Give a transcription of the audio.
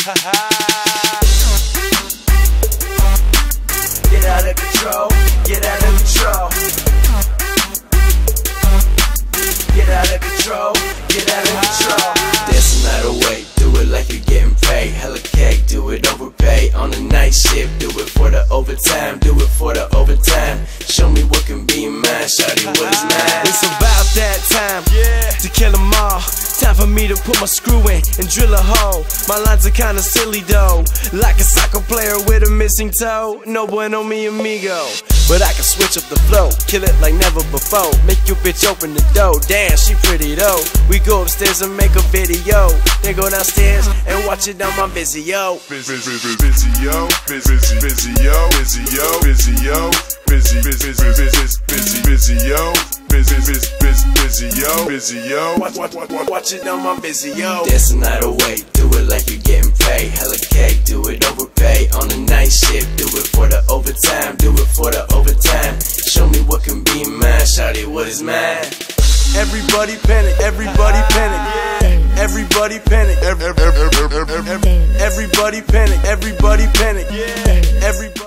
Get out of control, get out of control. Get out of control, get out of control. There's another way, do it like you're getting paid. Hella cake, do it overpay. On a night shift, do it for the overtime, do it for the overtime. Show me what can be mine, shawty, what is mine. It's about that time to kill 'em all. Time for me to put my screw in and drill a hole. My lines are kinda silly though, like a soccer player with a missing toe. No bueno mi amigo, but I can switch up the flow, kill it like never before. Make your bitch open the door, damn she pretty though. We go upstairs and make a video, then go downstairs and watch it on my Vizio. Busy, yo, busy, yo. busy, yo. busy, yo, busy, yo, busy, yo, busy, yo, Vizio. There's another way, do it like you're getting paid. Hella cake, do it overpay. On a night shift, do it for the overtime, do it for the overtime. Show me what can be mine, shawty, what is mine? Everybody panic, everybody panic, everybody panic, Every, every, every, every, every, everybody panic, everybody panic, everybody.